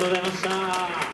りがとうございました。